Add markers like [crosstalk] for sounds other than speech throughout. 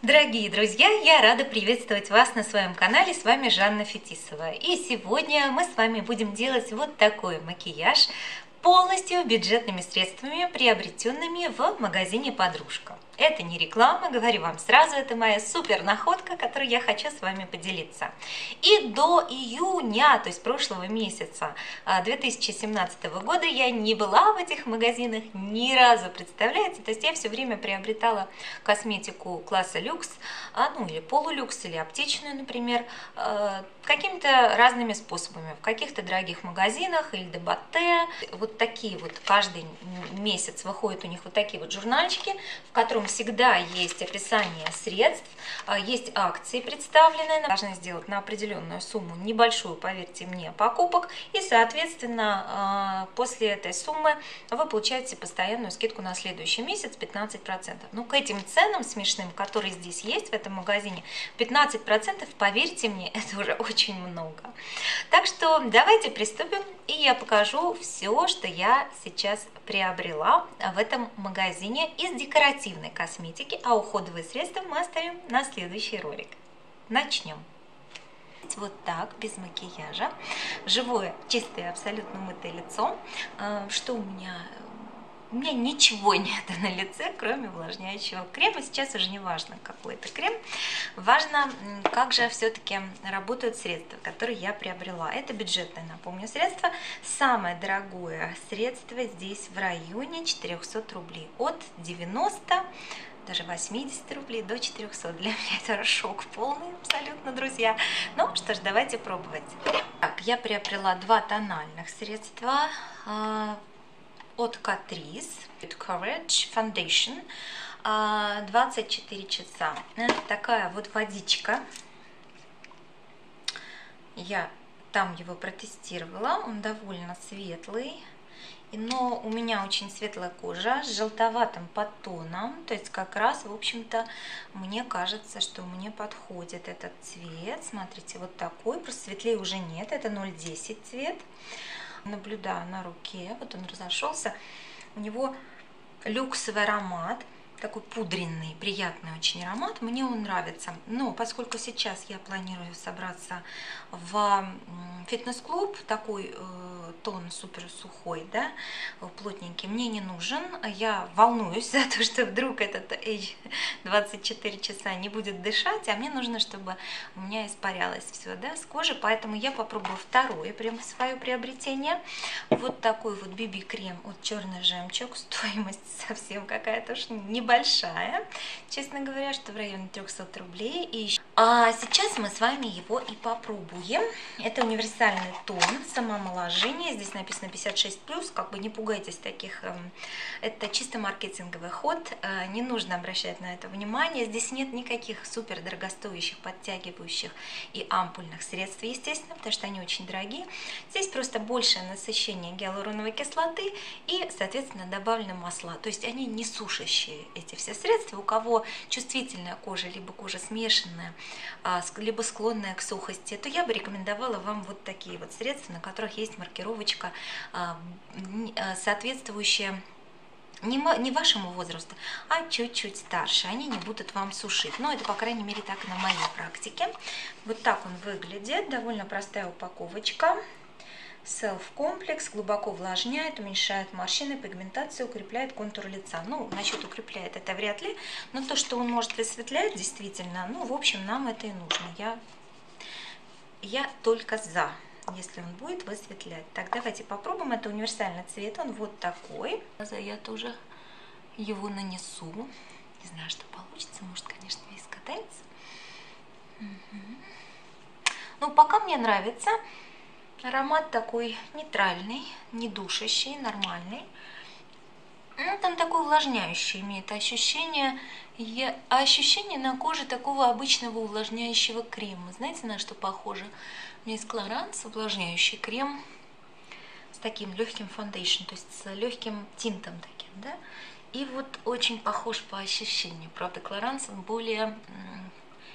Дорогие друзья, я рада приветствовать вас на своем канале. С вами Жанна Фетисова. И сегодня мы с вами будем делать вот такой макияж полностью бюджетными средствами, приобретенными в магазине «Подружка». Это не реклама, говорю вам сразу, это моя супер находка, которую я хочу с вами поделиться. И до июня, то есть прошлого месяца 2017 а, года я не была в этих магазинах ни разу, представляете? То есть я все время приобретала косметику класса люкс, а, ну или полулюкс, или аптечную, например, а, какими-то разными способами. В каких-то дорогих магазинах, или дебате. Вот такие вот каждый месяц выходят у них вот такие вот журнальчики, в котором всегда есть описание средств, а, есть акции представленные, должны сделать на определенную сумму небольшую, поверьте мне, покупок, и, соответственно, а, после этой суммы вы получаете постоянную скидку на следующий месяц 15%. Ну, к этим ценам смешным, которые здесь есть в этом магазине, 15%, поверьте мне, [laughs] это уже очень много. Так что давайте приступим, и я покажу все, что я сейчас приобрела в этом магазине из декоративной косметики, а уходовые средства мы оставим на следующий ролик. Начнем. Вот так, без макияжа. Живое, чистое, абсолютно мытое лицо. А, что у меня у меня ничего [laughs] нет на лице, кроме увлажняющего крема. Сейчас уже не важно, какой это крем. Важно, как же все-таки работают средства, которые я приобрела. Это бюджетное, напомню, средство. Самое дорогое средство здесь в районе 400 рублей. От 90 даже 80 рублей до 400. Для меня это [laughs] шок полный абсолютно, друзья. Ну что ж, давайте пробовать. Так, я приобрела два тональных средства а, от Catrice Courage Foundation 24 а, часа. Это такая вот водичка. Я там его протестировала, он довольно светлый. Но у меня очень светлая кожа с желтоватым подтоном, то есть как раз, в общем-то, мне кажется, что мне подходит этот цвет. Смотрите, вот такой, просто светлее уже нет, это 0,10 цвет наблюдаю на руке, вот он разошелся, у него люксовый аромат, такой пудренный, приятный очень аромат, мне он нравится. Но поскольку сейчас я планирую собраться в фитнес-клуб, такой э, тон супер сухой, да, плотненький, мне не нужен. Я волнуюсь [laughs] за то, что вдруг этот H 24 часа не будет дышать, а мне нужно, чтобы у меня испарялось все, да, с кожи, поэтому я попробую второе прям свое приобретение. Вот такой вот BB-крем от Черный жемчуг, [laughs] стоимость совсем какая-то уж не небольшая, честно говоря, что в районе 300 рублей. И а сейчас мы с вами его и попробуем. Это универсальный тон самоомоложения. Здесь написано 56+, как бы не пугайтесь таких. Эм, это чисто маркетинговый ход. Э, не нужно обращать на это внимание. Здесь нет никаких супер дорогостоящих, подтягивающих и ампульных средств, естественно, потому что они очень дорогие. Здесь просто большее насыщение гиалуроновой кислоты и, соответственно, добавлены масла. То есть они не сушащие эти все средства. У кого чувствительная кожа, либо кожа смешанная, либо склонная к сухости, то я бы рекомендовала вам вот такие вот средства, на которых есть маркировочка а, а, соответствующая не, вашему возрасту, а чуть-чуть старше. Они не будут вам сушить. Но это, по крайней мере, так на моей практике. Вот так он выглядит. Довольно простая упаковочка. Self-комплекс глубоко увлажняет, уменьшает морщины, пигментацию, укрепляет контур лица. Ну, насчет укрепляет это вряд ли, но то, что он может высветлять, действительно, ну, в общем, нам это и нужно. Я, я только за, если он будет высветлять. Так, давайте попробуем. Это универсальный цвет, он вот такой. Я тоже его нанесу. Не знаю, что получится, может, конечно, весь катается. Угу. Ну, пока мне нравится. Аромат такой нейтральный, не душащий, нормальный. Ну, там такой увлажняющий имеет ощущение, я, ощущение на коже такого обычного увлажняющего крема. Знаете, на что похоже? У меня есть Клоранс, увлажняющий крем с таким легким фондейшн, то есть с легким тинтом таким, да? И вот очень похож по ощущению. Правда, Клоранс он более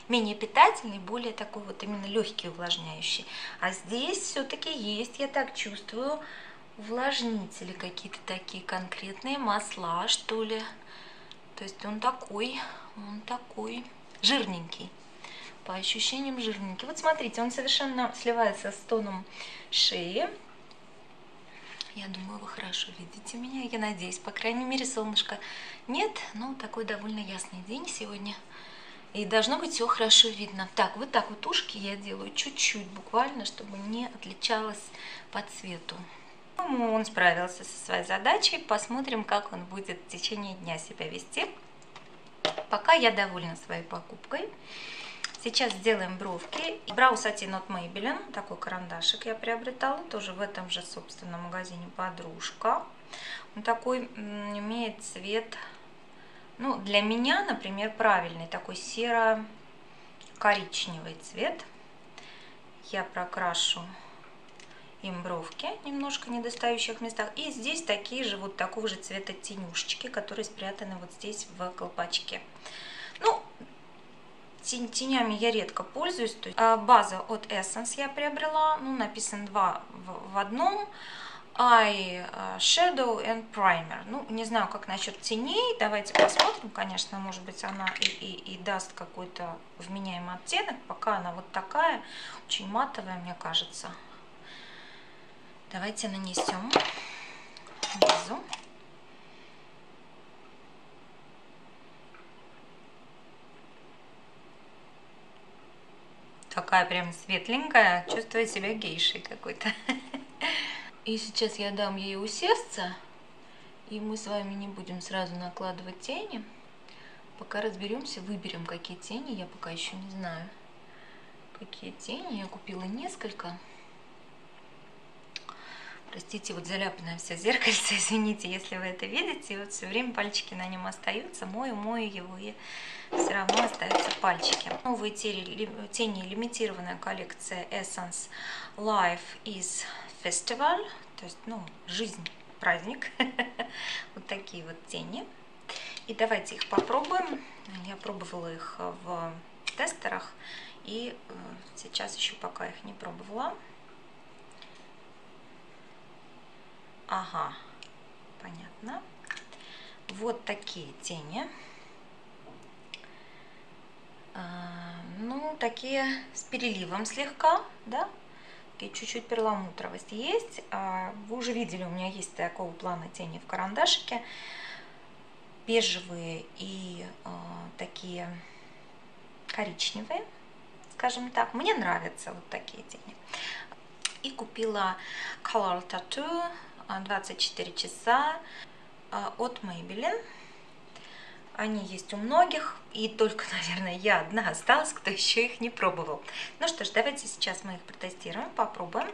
менее питательный, более такой вот именно легкий увлажняющий. А здесь все-таки есть, я так чувствую, увлажнители какие-то такие конкретные, масла, что ли. То есть он такой, он такой жирненький. По ощущениям жирненький. Вот смотрите, он совершенно сливается с тоном шеи. Я думаю, вы хорошо видите меня, я надеюсь. По крайней мере, солнышко нет, но такой довольно ясный день сегодня. И должно быть все хорошо видно. Так, вот так вот ушки я делаю чуть-чуть, буквально, чтобы не отличалось по цвету. Он справился со своей задачей. Посмотрим, как он будет в течение дня себя вести. Пока я довольна своей покупкой. Сейчас сделаем бровки. Brow Satin от Maybelline. Такой карандашик я приобретала. Тоже в этом же, собственно, магазине подружка. Он такой имеет цвет, ну, для меня, например, правильный. Такой серо-коричневый цвет. Я прокрашу им бровки немножко недостающих местах. И здесь такие же, вот такого же цвета тенюшечки, которые спрятаны вот здесь в колпачке. Ну, тенями я редко пользуюсь. То есть, а, база от Essence я приобрела, ну, написано два в одном. Eye а, Shadow and Primer. Ну, не знаю, как насчет теней. Давайте посмотрим. Конечно, может быть, она и, и, и даст какой-то вменяемый оттенок. Пока она вот такая, очень матовая, мне кажется. Давайте нанесем базу. Такая прям светленькая, чувствую себя гейшей какой-то. [laughs] И сейчас я дам ей усесться, и мы с вами не будем сразу накладывать тени. Пока разберемся, выберем, какие тени, я пока еще не знаю. Какие тени, я купила несколько. Простите, вот заляпанное все зеркальце, [laughs] извините, если вы это видите. Вот все время пальчики на нем остаются. Мою, мою его, и все равно остаются пальчики. Новые тени, тени лимитированная коллекция Essence Life is Festival. То есть, ну, жизнь, праздник. [laughs] вот такие вот тени. И давайте их попробуем. Я пробовала их в тестерах. И э, сейчас еще пока их не пробовала. Ага, понятно. Вот такие тени. А, ну, такие с переливом слегка, да? Чуть-чуть перламутровость есть. А, вы уже видели, у меня есть такого плана тени в карандашике. Бежевые и а, такие коричневые, скажем так. Мне нравятся вот такие тени. И купила Color Tattoo 24 часа а, от Maybelline. Они есть у многих, и только, [laughs] наверное, я одна осталась, кто еще их не пробовал. Ну что ж, давайте сейчас мы их протестируем, попробуем.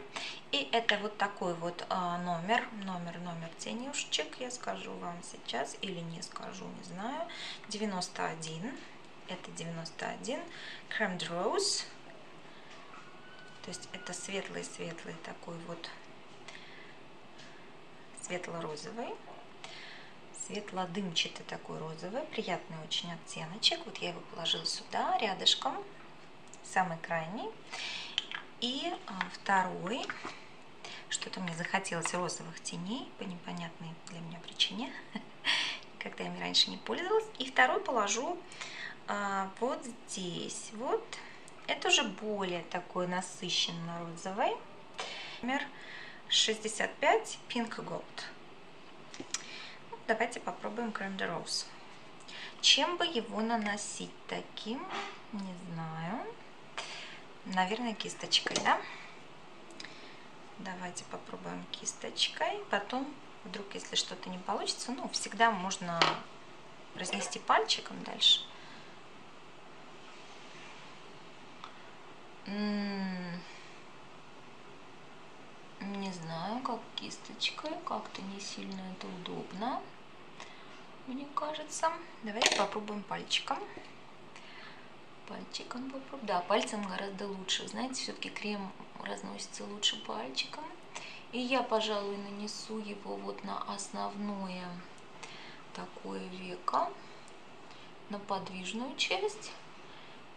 И это вот такой вот а, номер, номер, номер тенюшечек, я скажу вам сейчас, или не скажу, не знаю. 91, это 91, Creme Rose. То есть это светлый-светлый такой вот светло-розовый, светло-дымчатый такой розовый, приятный очень оттеночек. Вот я его положила сюда, рядышком, самый крайний. И а, второй, что-то мне захотелось розовых теней по непонятной для меня причине, [laughs] когда я ими раньше не пользовалась. И второй положу а, вот здесь, вот. Это уже более такой насыщенно розовый. Например, 65 Pink Gold. Давайте попробуем крем де роуз. Чем бы его наносить таким? Не знаю. Наверное, кисточкой, да? Давайте попробуем кисточкой. Потом, вдруг, если что-то не получится, ну, всегда можно разнести пальчиком дальше. М -м -м. Не знаю, как кисточкой, как-то не сильно это удобно, мне кажется. Давайте попробуем пальчиком. Пальчиком попробуем. Да, пальцем гораздо лучше. Знаете, все-таки крем разносится лучше пальчиком. И я, пожалуй, нанесу его вот на основное такое веко, на подвижную часть.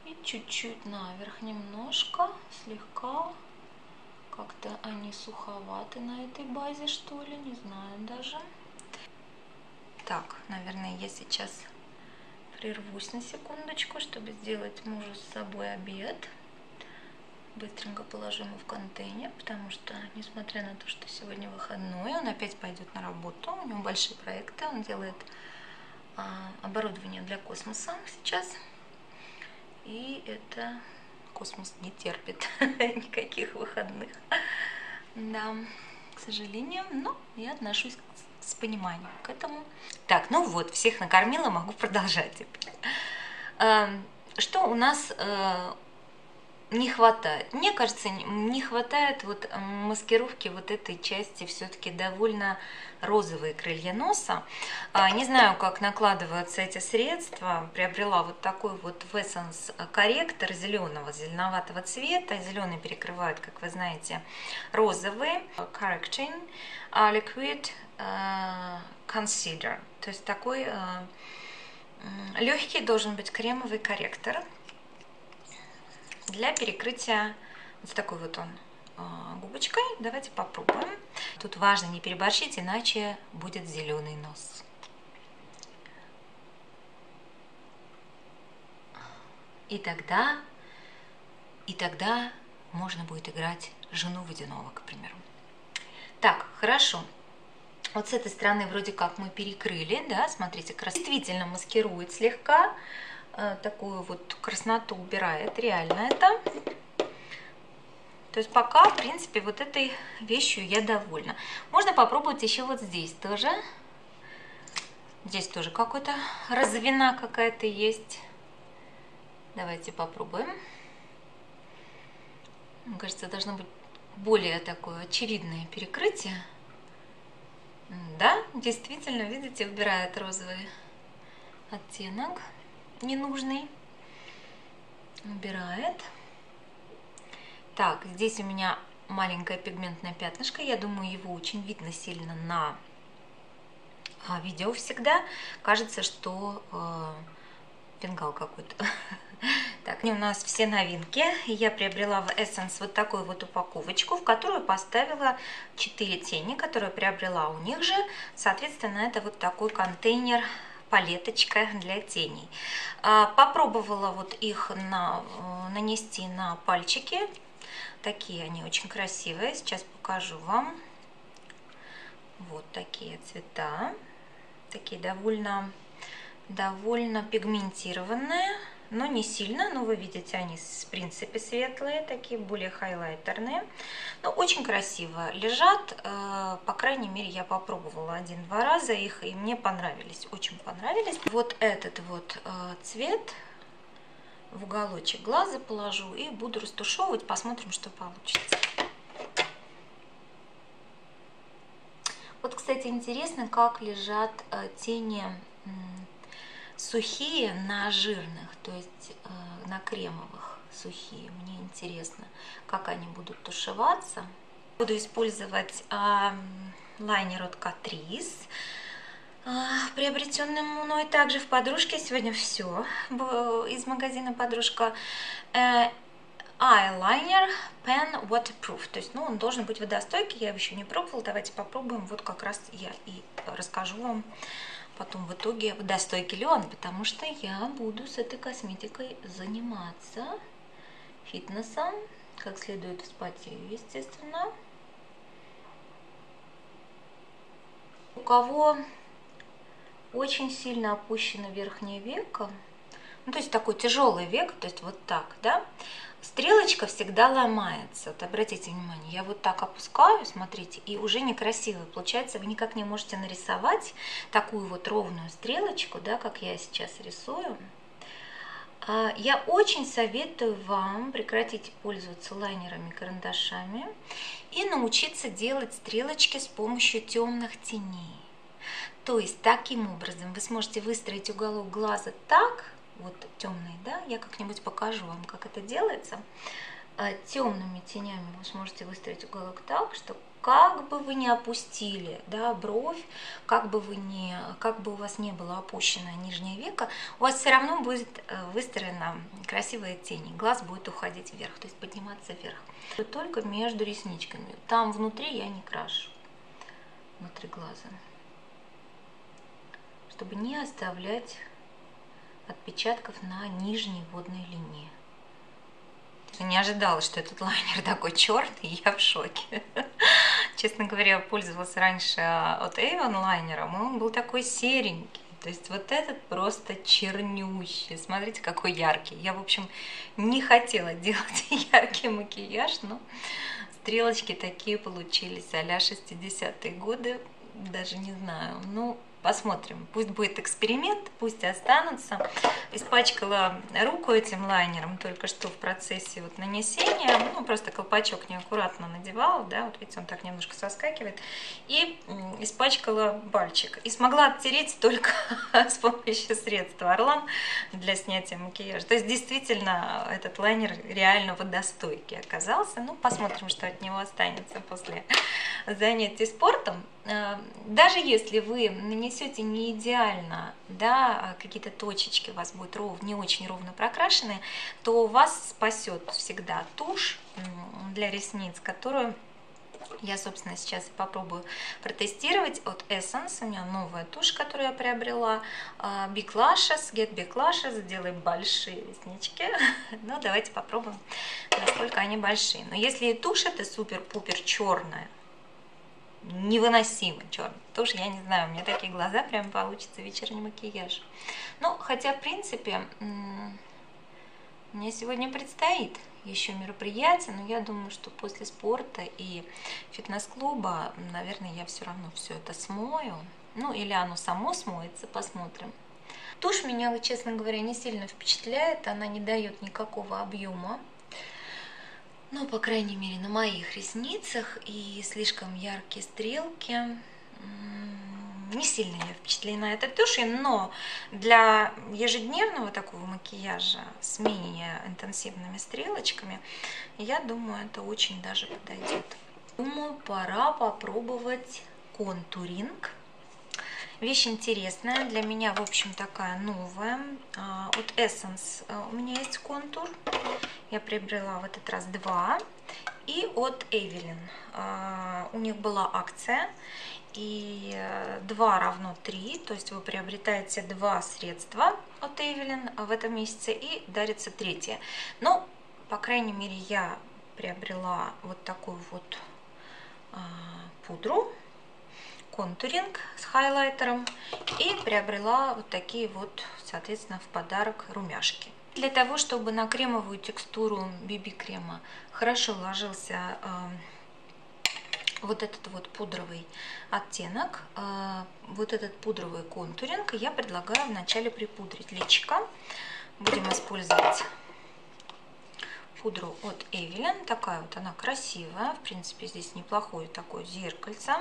И чуть-чуть наверх немножко, слегка как-то они суховаты на этой базе, что ли, не знаю даже. Так, наверное, я сейчас прервусь на секундочку, чтобы сделать мужу с собой обед. Быстренько положу ему в контейнер, потому что, несмотря на то, что сегодня выходной, он опять пойдет на работу. У него большие проекты, он делает а, оборудование для космоса сейчас. И это космос не терпит [laughs] никаких выходных. Да, к сожалению, но я отношусь с пониманием к этому. Так, ну вот, всех накормила, могу [laughs] продолжать. Эм, что у нас э, не хватает. Мне кажется, не хватает вот маскировки вот этой части все-таки довольно розовые крылья носа. А, не знаю, как накладываются эти средства. Приобрела вот такой вот в Essence корректор зеленого, зеленоватого цвета. Зеленый перекрывает, как вы знаете, розовый. Correcting Liquid э, Concealer. То есть такой э, легкий должен быть кремовый корректор для перекрытия вот такой вот он а, губочкой. Давайте попробуем. Тут важно не переборщить, иначе будет зеленый нос. И тогда, и тогда можно будет играть жену водяного, к примеру. Так, хорошо. Вот с этой стороны вроде как мы перекрыли, да, смотрите, действительно маскирует слегка. Э, такую вот красноту убирает, реально это. То есть пока, в принципе, вот этой вещью я довольна. Можно попробовать еще вот здесь тоже. Здесь тоже какой-то развина какая-то есть. Давайте попробуем. Мне кажется, должно быть более такое очевидное перекрытие. Да, действительно, видите, убирает розовый оттенок ненужный. Убирает. Так, здесь у меня маленькое пигментное пятнышко. Я думаю, его очень видно сильно на а, видео всегда. Кажется, что э, фингал какой-то. [laughs] Так, у нас все новинки. Я приобрела в Essence вот такую вот упаковочку, в которую поставила 4 тени, которые приобрела у них же. Соответственно, это вот такой контейнер палеточка для теней. А, попробовала вот их на, э, нанести на пальчики. Такие они очень красивые. Сейчас покажу вам. Вот такие цвета. Такие довольно, довольно пигментированные но не сильно, но вы видите, они в принципе светлые, такие более хайлайтерные. Но очень красиво лежат, э, по крайней мере я попробовала один-два раза их, и мне понравились, очень понравились. Вот этот вот э, цвет в уголочек глаза положу и буду растушевывать, посмотрим, что получится. Вот, кстати, интересно, как лежат э, тени сухие на жирных, то есть э, на кремовых сухие. Мне интересно, как они будут тушеваться. Буду использовать э, лайнер от Catrice, э, приобретенный мной также в подружке. Сегодня все из магазина подружка. Э, eyeliner pen waterproof. То есть, ну, он должен быть водостойкий. Я его еще не пробовала. Давайте попробуем. Вот как раз я и расскажу вам потом в итоге водостойкий ли он, потому что я буду с этой косметикой заниматься фитнесом, как следует вспотею, естественно. У кого очень сильно опущено верхнее веко, ну, то есть такой тяжелый век, то есть вот так, да, стрелочка всегда ломается. Вот обратите внимание, я вот так опускаю, смотрите, и уже некрасиво получается. Вы никак не можете нарисовать такую вот ровную стрелочку, да, как я сейчас рисую. А, я очень советую вам прекратить пользоваться лайнерами, карандашами и научиться делать стрелочки с помощью темных теней. То есть таким образом вы сможете выстроить уголок глаза так, вот темный, да, я как-нибудь покажу вам, как это делается. А, темными тенями вы сможете выстроить уголок так, что как бы вы ни опустили да, бровь, как бы, вы не, как бы у вас не было опущено нижнее веко, у вас все равно будет э, выстроена красивая тень, глаз будет уходить вверх, то есть подниматься вверх. Только между ресничками, там внутри я не крашу, внутри глаза, чтобы не оставлять отпечатков на нижней водной линии. Не ожидала, что этот лайнер [laughs] такой черный, я в шоке. [laughs] Честно говоря, пользовалась раньше от Avon лайнером, и он был такой серенький. То есть вот этот просто чернющий. Смотрите, какой яркий. Я, в общем, не хотела [laughs] делать яркий макияж, но стрелочки такие получились а-ля 60-е годы. Даже не знаю. Ну, Посмотрим. Пусть будет эксперимент, пусть останутся. Испачкала руку этим лайнером только что в процессе вот нанесения. Ну, просто колпачок неаккуратно надевала, да, вот видите, он так немножко соскакивает. И испачкала пальчик. И смогла оттереть только [laughs] с помощью средства Орлан для снятия макияжа. То есть, действительно, этот лайнер реально водостойкий оказался. Ну, посмотрим, что от него останется после занятий спортом. Э, даже если вы нанесете не идеально, да, какие-то точечки у вас будут ров, не очень ровно прокрашены, то вас спасет всегда тушь для ресниц, которую я, собственно, сейчас и попробую протестировать от Essence. У меня новая тушь, которую я приобрела. Э, Big Lashes, Get Big Lashes. Сделай большие реснички. [laughs] ну, давайте попробуем, насколько они большие. Но если тушь это супер-пупер черная, невыносимо черный. Тоже я не знаю, у меня такие глаза прям получится вечерний макияж. Ну, хотя, в принципе, мне сегодня предстоит еще мероприятие, но я думаю, что после спорта и фитнес-клуба, наверное, я все равно все это смою. Ну, или оно само смоется, посмотрим. Тушь меня, честно говоря, не сильно впечатляет, она не дает никакого объема ну, по крайней мере, на моих ресницах и слишком яркие стрелки. Не сильно я впечатлена этой тушью, но для ежедневного такого макияжа с менее интенсивными стрелочками, я думаю, это очень даже подойдет. Думаю, пора попробовать контуринг. Вещь интересная, для меня, в общем, такая новая. А, от Essence а, у меня есть контур. Я приобрела в этот раз два. И от Эвелин. У них была акция. И 2 равно 3, то есть вы приобретаете два средства от Эвелин в этом месяце и дарится третье. Но, по крайней мере, я приобрела вот такую вот а, пудру контуринг с хайлайтером и приобрела вот такие вот, соответственно, в подарок румяшки. Для того, чтобы на кремовую текстуру BB-крема хорошо ложился э, вот этот вот пудровый оттенок, э, вот этот пудровый контуринг, я предлагаю вначале припудрить личико. Будем использовать пудру от Эвелин. Такая вот она красивая. В принципе, здесь неплохое такое зеркальце.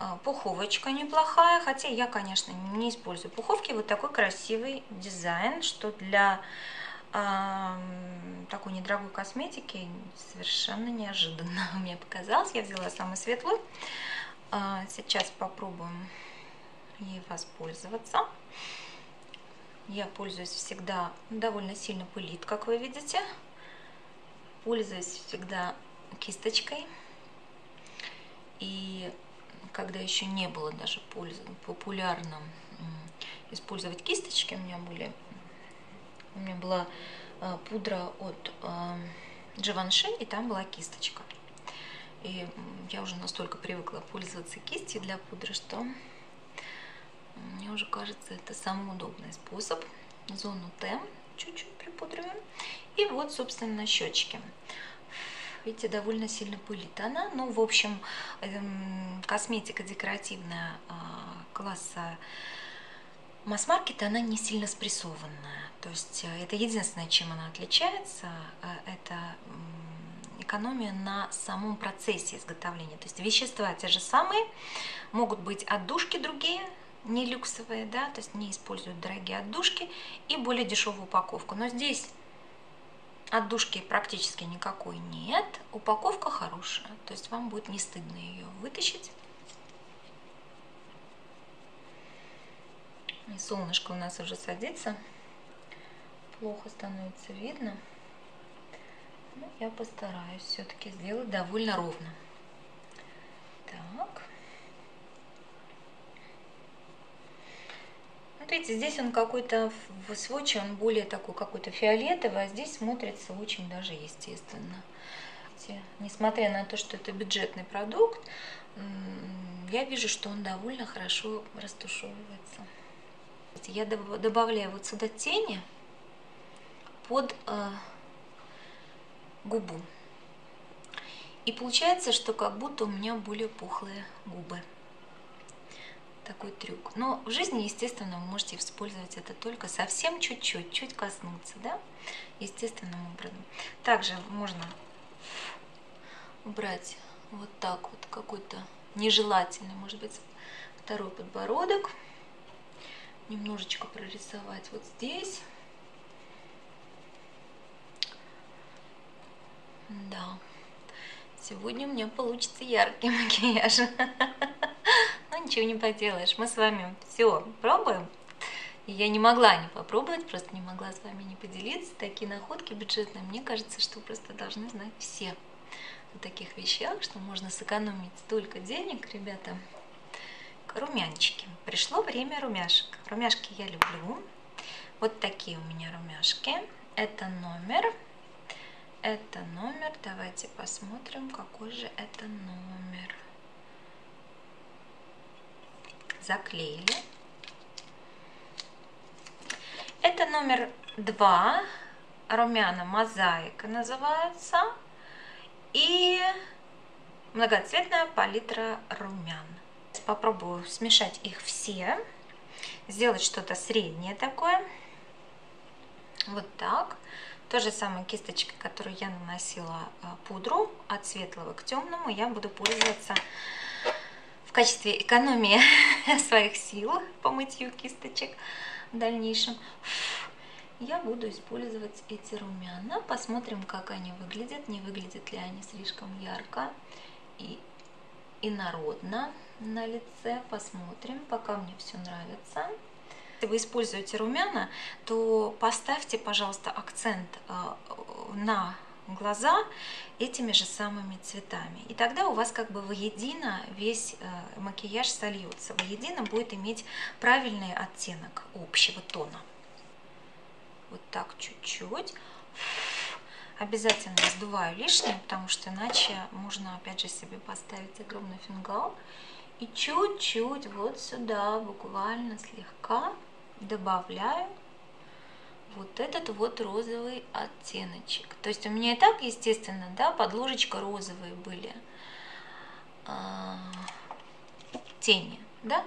А, пуховочка неплохая, хотя я, конечно, не использую пуховки. Вот такой красивый дизайн, что для э, такой недорогой косметики совершенно неожиданно [laughs] мне показалось. Я взяла самую светлую. Э, сейчас попробуем ей воспользоваться. Я пользуюсь всегда, довольно сильно пылит, как вы видите. Пользуюсь всегда кисточкой. И когда еще не было даже популярно использовать кисточки, у меня были, у меня была э, пудра от Givenchy, и там была кисточка. И я уже настолько привыкла пользоваться кистью для пудры, что мне уже кажется, это самый удобный способ. Зону Т чуть-чуть припудриваем. И вот, собственно, щечки видите, довольно сильно пылит она. Ну, в общем, эм, косметика декоративная а, класса масс-маркета, она не сильно спрессованная. То есть э, это единственное, чем она отличается, э, это экономия на самом процессе изготовления. То есть вещества те же самые, могут быть отдушки другие, не люксовые, да, то есть не используют дорогие отдушки и более дешевую упаковку. Но здесь Отдушки практически никакой нет. Упаковка хорошая, то есть вам будет не стыдно ее вытащить. И солнышко у нас уже садится. Плохо становится видно. Но я постараюсь все-таки сделать довольно ровно. Так. Это смотрите, здесь он какой-то в сводче, он более такой какой-то фиолетовый, а здесь смотрится очень даже естественно. Несмотря на то, что это бюджетный продукт, я вижу, что он довольно хорошо растушевывается. Я добавляю вот сюда тени под э, губу. И получается, что как будто у меня более пухлые губы. Такой трюк. Но в жизни, естественно, вы можете использовать это только совсем чуть-чуть, чуть коснуться, да, естественным образом. Также можно убрать вот так вот какой-то нежелательный, может быть, второй подбородок. Немножечко прорисовать вот здесь. Да. Сегодня у меня получится яркий [laughs] макияж. Ничего не поделаешь. Мы с вами все пробуем. я не могла не попробовать, просто не могла с вами не поделиться. Такие находки бюджетные, мне кажется, что просто должны знать все о таких вещах, что можно сэкономить столько денег, ребята. Румянчики. Пришло время румяшек. Румяшки я люблю. Вот такие у меня румяшки. Это номер это номер. Давайте посмотрим, какой же это номер. Заклеили. Это номер два. Румяна мозаика называется. И многоцветная палитра румян. Попробую смешать их все. Сделать что-то среднее такое. Вот так. То же самое кисточкой, которую я наносила а, пудру от светлого к темному, я буду пользоваться качестве экономии [laughs] своих сил по мытью кисточек в дальнейшем. Я буду использовать эти румяна. Посмотрим, как они выглядят. Не выглядят ли они слишком ярко и инородно на лице. Посмотрим, пока мне все нравится. Если вы используете румяна, то поставьте, пожалуйста, акцент э, на глаза этими же самыми цветами. И тогда у вас как бы воедино весь э, макияж сольется. Воедино будет иметь правильный оттенок общего тона. Вот так чуть-чуть. Обязательно сдуваю лишнее, потому что иначе можно опять же себе поставить огромный фингал. И чуть-чуть вот сюда, буквально слегка добавляю вот этот вот розовый оттеночек. То есть у меня и так, естественно, да, подложечка розовые были а, тени, да.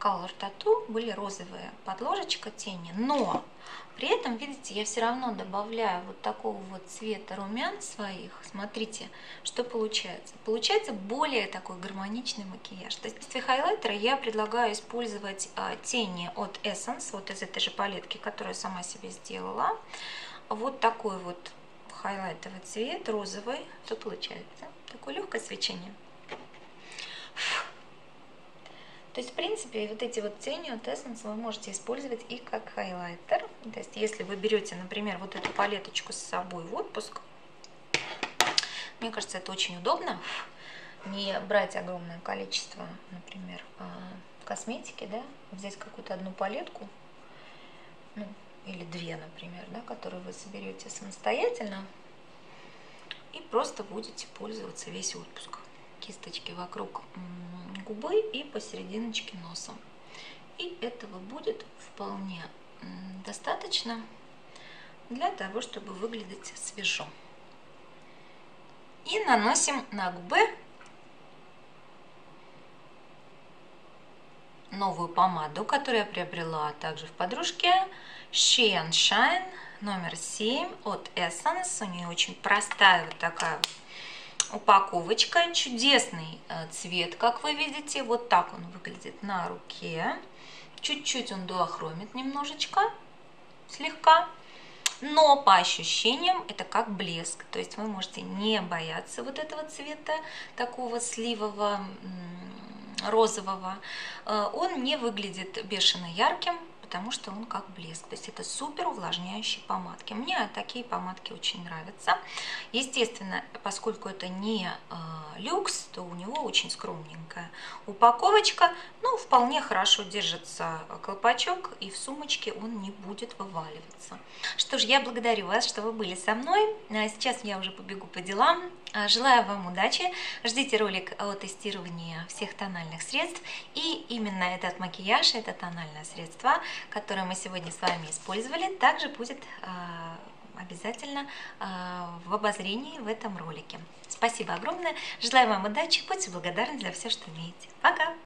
Color Tattoo были розовые подложечка тени, но при этом, видите, я все равно добавляю вот такого вот цвета румян своих. Смотрите, что получается. Получается более такой гармоничный макияж. То есть в хайлайтера я предлагаю использовать а, тени от Essence, вот из этой же палетки, которую я сама себе сделала. Вот такой вот хайлайтовый цвет, розовый. Что получается? Такое легкое свечение. То есть, в принципе, вот эти вот тени от Essence вы можете использовать и как хайлайтер. То есть, если вы берете, например, вот эту палеточку с собой в отпуск, мне кажется, это очень удобно. Не брать огромное количество, например, а, косметики, да, взять какую-то одну палетку, ну, или две, например, да, которые вы соберете самостоятельно, и просто будете пользоваться весь отпуск. Кисточки вокруг губы и посерединочке носа. И этого будет вполне достаточно для того, чтобы выглядеть свежо. И наносим на губы новую помаду, которую я приобрела также в подружке Shein Shine номер 7 от Essence. У нее очень простая вот такая упаковочка. Чудесный э, цвет, как вы видите. Вот так он выглядит на руке. Чуть-чуть он дуохромит немножечко, слегка. Но по ощущениям это как блеск. То есть вы можете не бояться вот этого цвета, такого сливового, розового. Э, он не выглядит бешено ярким, потому что он как блеск. То есть это супер увлажняющие помадки. Мне такие помадки очень нравятся. Естественно, поскольку это не э, люкс, то у него очень скромненькая упаковочка, Ну, вполне хорошо держится колпачок, и в сумочке он не будет вываливаться. Что ж, я благодарю вас, что вы были со мной. А сейчас я уже побегу по делам. А, желаю вам удачи. Ждите ролик о тестировании всех тональных средств. И именно этот макияж, это тональное средство, которое мы сегодня с вами использовали, также будет а, обязательно в обозрении в этом ролике. Спасибо огромное. Желаю вам удачи. Будьте благодарны за все, что имеете. Пока!